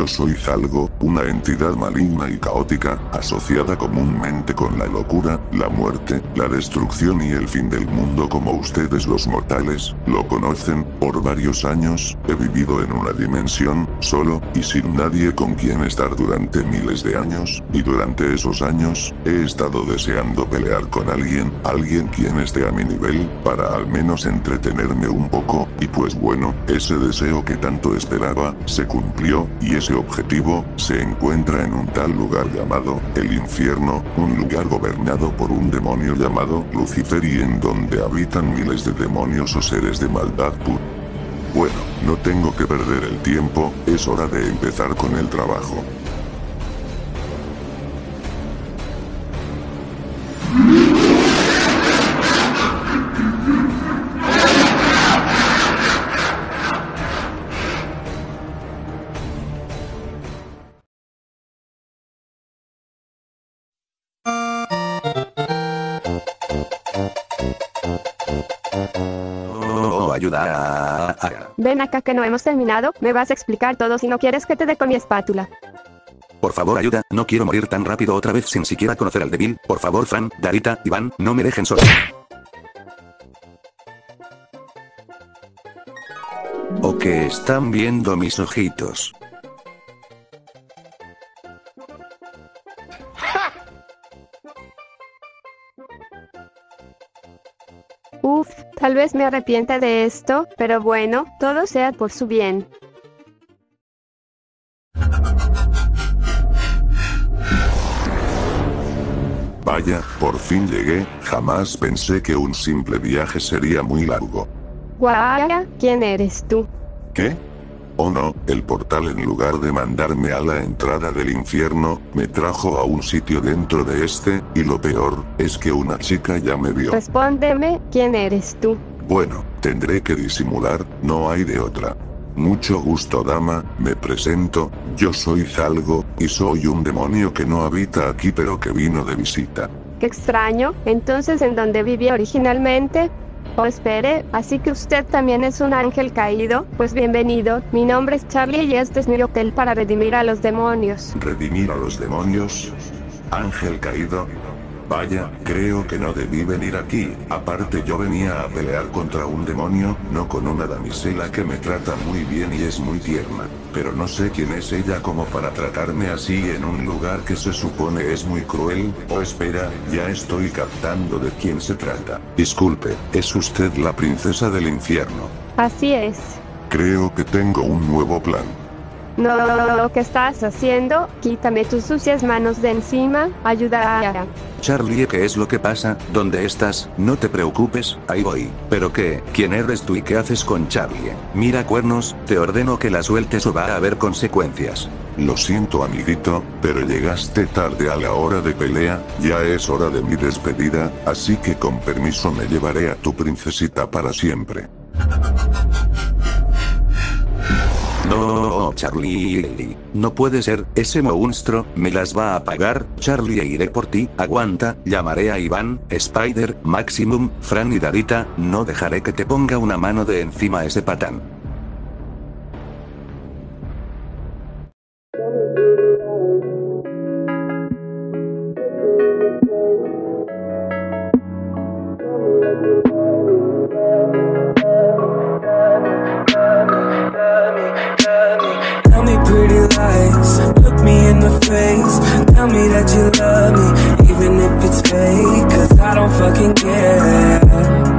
Yo soy Zalgo, una entidad maligna y caótica, asociada comúnmente con la locura, la muerte, la destrucción y el fin del mundo como ustedes los mortales, lo conocen, por varios años, he vivido en una dimensión, solo, y sin nadie con quien estar durante miles de años, y durante esos años, he estado deseando pelear con alguien, alguien quien esté a mi nivel, para al menos entretenerme un poco, y pues bueno, ese deseo que tanto esperaba, se cumplió, y ese objetivo, se encuentra en un tal lugar llamado, el infierno, un lugar gobernado por un demonio llamado Lucifer y en donde habitan miles de demonios o seres de maldad pura. Bueno, no tengo que perder el tiempo, es hora de empezar con el trabajo. Oh, ayuda. Ven acá que no hemos terminado, me vas a explicar todo si no quieres que te dé con mi espátula. Por favor, ayuda, no quiero morir tan rápido otra vez sin siquiera conocer al débil. Por favor, Fran, Darita, Iván, no me dejen solo. ¿O que están viendo mis ojitos? Uf, tal vez me arrepienta de esto, pero bueno, todo sea por su bien. Vaya, por fin llegué, jamás pensé que un simple viaje sería muy largo. Guaya, ¿quién eres tú? ¿Qué? Oh no, el portal en lugar de mandarme a la entrada del infierno, me trajo a un sitio dentro de este, y lo peor, es que una chica ya me vio. Respóndeme, ¿quién eres tú? Bueno, tendré que disimular, no hay de otra. Mucho gusto dama, me presento, yo soy Zalgo, y soy un demonio que no habita aquí pero que vino de visita. Qué extraño, entonces ¿en dónde vivía originalmente? Oh, espere, así que usted también es un ángel caído, pues bienvenido, mi nombre es Charlie y este es mi hotel para redimir a los demonios. ¿Redimir a los demonios? ¿Ángel caído? Vaya, creo que no debí venir aquí, aparte yo venía a pelear contra un demonio, no con una damisela que me trata muy bien y es muy tierna, pero no sé quién es ella como para tratarme así en un lugar que se supone es muy cruel, oh espera, ya estoy captando de quién se trata. Disculpe, ¿es usted la princesa del infierno? Así es. Creo que tengo un nuevo plan. No, lo que estás haciendo, quítame tus sucias manos de encima, ayuda a... Charlie, ¿qué es lo que pasa? ¿Dónde estás? No te preocupes, ahí voy. ¿Pero qué? ¿Quién eres tú y qué haces con Charlie? Mira cuernos, te ordeno que la sueltes o va a haber consecuencias. Lo siento amiguito, pero llegaste tarde a la hora de pelea, ya es hora de mi despedida, así que con permiso me llevaré a tu princesita para siempre. No, Charlie. No puede ser, ese monstruo, me las va a pagar, Charlie e iré por ti, aguanta, llamaré a Iván, Spider, Maximum, Fran y Darita, no dejaré que te ponga una mano de encima ese patán. Lies, look me in the face. Tell me that you love me, even if it's fake. Cause I don't fucking care